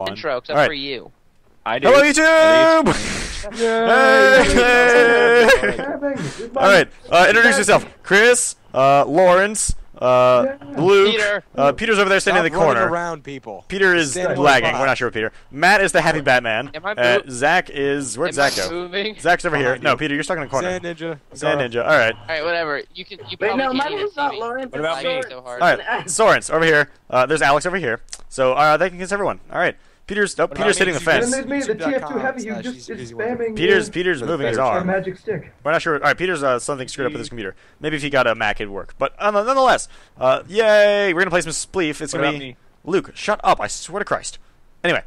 on. intro except All right. for you. I do. Hello, YouTube! Hey! All right, uh, introduce yourself. Chris, uh, Lawrence, uh, Luke. Peter. Uh, Peter's over there standing in the running corner. around people. Peter is Stand lagging. spot. We're not sure what Peter. Matt is the happy Batman. Am I Uh, Zach is where'd Am Zach go? moving? Zach's over here. Behind No. Peter, you're stuck in the corner. Sand Ninja. Sand Go. Ninja. All right. All right, whatever. You can. You Wait, probably no, can't my name's not. Lawrence. What about Lagging me? So hard. All right. Sorens over here. Uh, there's Alex over here. So uh, that gets everyone. All right. Peter's. Oh, Peter's hitting the fence. didn't- me, the TF2 heavy, you just it's spamming Peter's Peter's moving his better a arm. magic stick. We're not sure. All right, Peter's uh, something screwed up with his computer. Maybe if he got a Mac, it'd work. But uh, nonetheless, uh, yay! We're gonna play some Spleef. It's What gonna be me? Luke. Shut up! I swear to Christ. Anyway,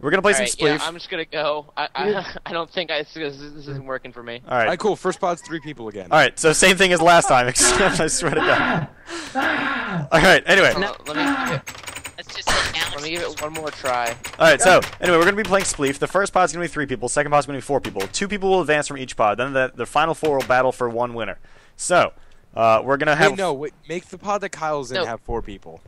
we're gonna play All some right, Spleef. yeah, I'm just gonna go. I I, I don't think I this, this isn't working for me. All right. All right, cool. First pod's three people again. All right. So same thing as last time, except I swear to God. All right. Anyway. Uh, let me give it, Let's just say let me give it one more try. All right. So anyway, we're gonna be playing Spleef. The first pod's gonna be three people. Second pod's gonna be four people. Two people will advance from each pod. Then the the final four will battle for one winner. So. Uh, we're gonna have Wait, no, wait, make the pod that Kyle's in No. have four people.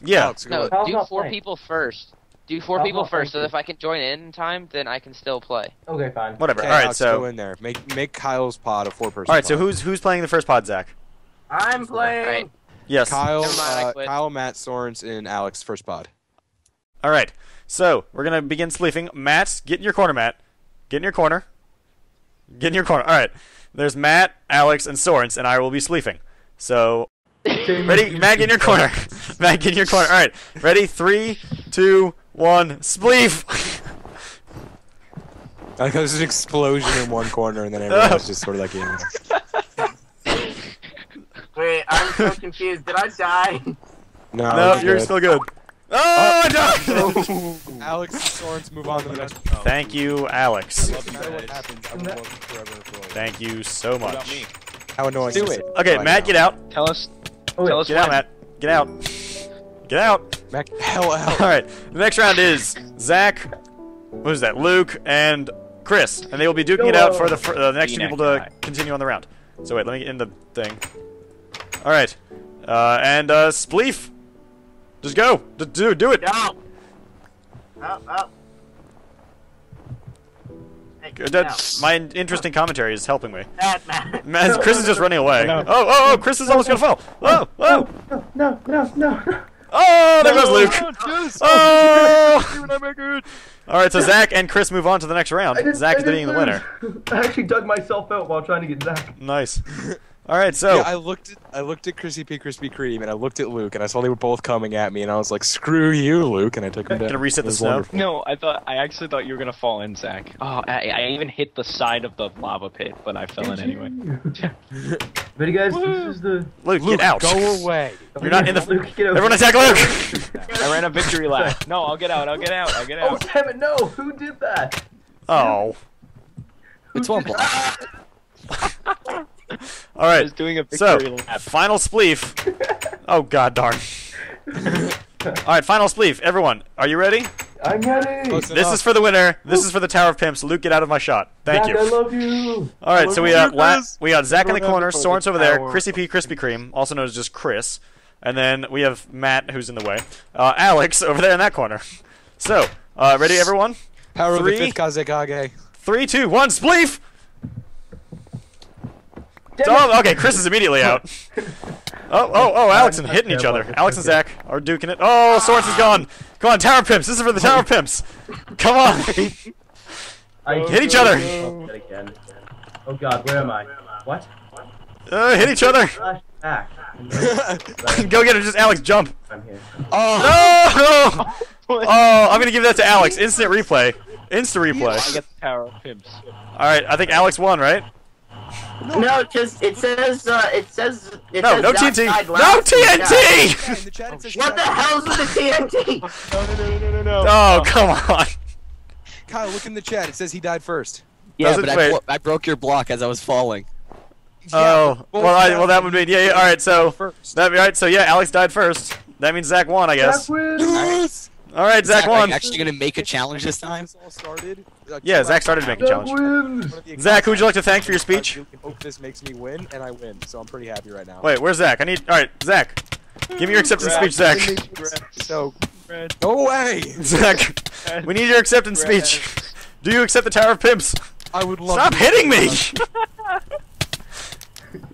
yeah. Alex, go No, do four playing. people first. Do four Kyle's people first, so that if I can join in in time, then I can still play. Okay, fine. Whatever. Okay, All right. Alex, So. go in there. Make make Kyle's pod a four-person. All right. So who's who's playing the first pod, Zach? I'm playing. Alright. Yes. Kyle, mind, uh. Kyle, Matt, Sorens, and Alex first pod. All right. So we're gonna begin spleefing. Matt, get in your corner, Matt. Get in your corner. Get in your corner. All right. There's Matt, Alex, and Sorens, and I will be spleefing. So ready, Matt, get in your corner. Matt, get in your corner. All right. Ready? Three, two, one. Spleef. I like there's an explosion in one corner, and then everyone else just sort of like in. Wait, I'm so confused. Did I die? No, no, you're good. still good. Oh, I died. Alex and Sorens move on to the next. round. Thank you, Alex. No matter what happens, I will love you forever and. Thank you so much. me? How annoying Do it. Okay, Right Matt, get out. Tell us. Oh, Tell us Get out. Matt. Get out. Get out. Matt, hell out. All right. The next round is Zach. What is that? Luke and Chris, and they will be duking it out for the, fir- uh, the next two people to guy. continue on the round. So wait, let me get in the thing. All right. Uh, and uh, Spleef. Just go. Just do do it. Go. Up, up. Hey, Good, my interesting commentary is helping me. That man. Man, Chris is just running away. No. Oh, oh, oh! Chris is almost gonna fall. Oh, oh, No, no, no, no. oh! There goes Luke. Yes. Oh! oh. All right, so Zach and Chris move on to the next round. Zach is being the winner. I actually dug myself out while trying to get Zach. Nice. All right, so Yeah, I looked at I looked at Chrissy P. Krispy Kreme and I looked at Luke and I saw they were both coming at me and I was like, "Screw you, Luke!" and I took him down. Gonna reset It the was snow? wonderful. No, I thought I actually thought you were gonna fall in, Zach. Oh, I, I even hit the side of the lava pit, but I fell in anyway. Ready, guys? This is the. Luke, Luke, get out. go away. You're not in the. Luke, get over Everyone attack Luke! I ran a victory lap. No, I'll get out. I'll get out. I'll get Oh out. damn it! No, who did that? Oh. Who It's one block. All I doing a So, lap. final spleef. Oh god darn. All right, final spleef. Everyone, are you ready? I'm ready. Close This enough. is for the winner. This is for the Tower of Pimps. Luke, get out of my shot. Thank Zach, you. I love you. All right, so we got La- we got Zach in the corner, have Sorens over the there, power. Chrissy P. Krispy Kreme, also known as just Chris, and then we have Matt who's in the way. Uh, Alex over there in that corner. So, uh, ready everyone? Power Three. of the fifth Kazekage. Three, two, one, spleef. Damn Oh, okay, Chris is immediately out. Oh, oh, oh, Alex and hitting each other. Alex and Zach are duking it. Oh, Sorens is gone. Come on, Tower Pimps. This is for the Tower Pimps. Come on. I Hit each other. Oh, again. Oh god, where am I? What? Uh, hit each other. Go get her, Just Alex, jump. I'm here. Oh, No! Oh, I'm gonna give that to Alex. Instant replay. Instant I replay. get the power of pimps. All right, I think Alex won, right? No, because it says, uh, it says, it No, says no Zach TNT. No last in the chat. TNT. in the chat it says What the hell's with the TNT? No, no, no, no, no, no. Oh, come on. Kyle, look in the chat. It says he died first. Does Yeah, but. I, blo- I broke your block as I was falling. Oh, both well, I, well, that would mean yeah, yeah. All right, so first. that all right, so yeah, Alex died first. That means Zach won, I guess. Zach wins. Yes! All right, Zach Zach, are won. you actually gonna make a challenge this time? This all started. Yeah, Zach started back. making a challenge. wins. One of the Zach, who would you like to thank for your speech? I hope this makes me win, and I win, so I'm pretty happy right now. Wait, where's Zach? I need. All right, Zach, give me your acceptance speech, Zach. So, No way! Zach, we need your acceptance speech. Do you accept the Tower of Pimps? I would love. Stop hitting me!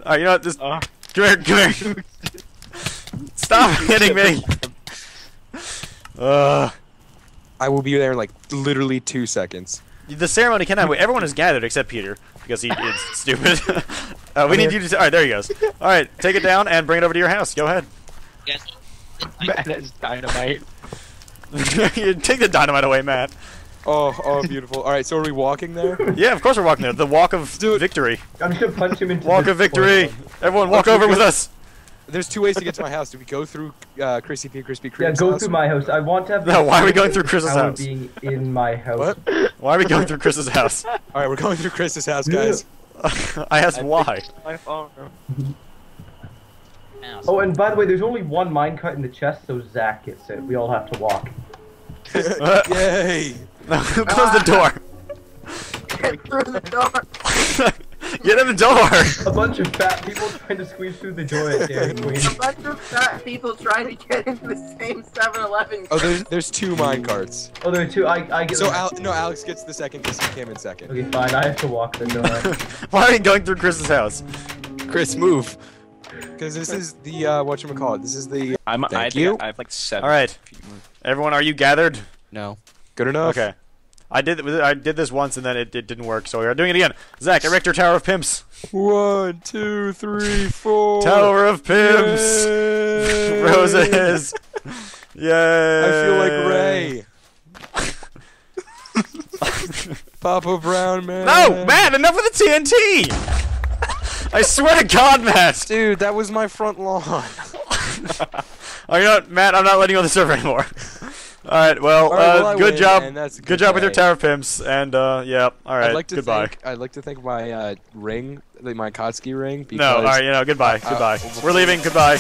Alright, you know what? Just Uh. come here, come here. Stop hitting me! Uh, I will be there in like literally two seconds. the ceremony cannot wait. Everyone is gathered except Peter because he is stupid. uh, we need you to. All right, there he goes. All right, take it down and bring it over to your house. Go ahead. Yes. Matt is dynamite. take the dynamite away, Matt. Oh, oh, beautiful. All right, so are we walking there? Yeah, of course we're walking there. The walk of Do victory. I'm just gonna punch him into Walk of victory. portal. Everyone, walk over with us. There's two ways to get to my house. Do we go through uh, Chrissy P. Krispy Kreme's Yeah, go house? through my house. I want to have. No, why are we going through Chris's Power house? Being in my house. What? Why are we going through Chris's house? All right, we're going through Chris's house, guys. I asked why. My phone. Oh, and by the way, there's only one minecart in the chest, so Zach gets it. We all have to walk. Yay! Close the door. Get through the door. Get in the door. A bunch of fat people trying to squeeze through the door at Dairy Queen. A bunch of fat people trying to get into the same 7-Eleven. Oh, there's there's two mine carts. Oh, there are two. I, I get. So. Al- no, Alex gets the second because he came in second. Okay, fine. I have to walk the door. Why are we going through Chris's house? Chris, move. Because this is the uh, what you call it. This is the I'm. Thank think you. I have like seven. All right, everyone, are you gathered? No. good enough. Okay. I did I did this once and then it, it didn't work, so we are doing it again. Zach, erect your Tower of Pimps. One, two, three, four. Tower of Pimps. Yay! Roses. Yay. I feel like Ray. Papa Brown man. No, Matt, enough with the TNT. I swear to God, Matt. Dude, that was my front lawn. Oh, you know what, Matt? I'm not letting you on the server anymore. All right. Well, All right, uh, well, I good win, job. that's Good, good job with your day. Tower Pimps. And uh, yeah. All right. I'd like to goodbye. Thank, I'd like to thank my uh, ring, like my Kotsky ring. Because No. All right. You know. Goodbye. Uh, goodbye. uh, We're leaving. Goodbye.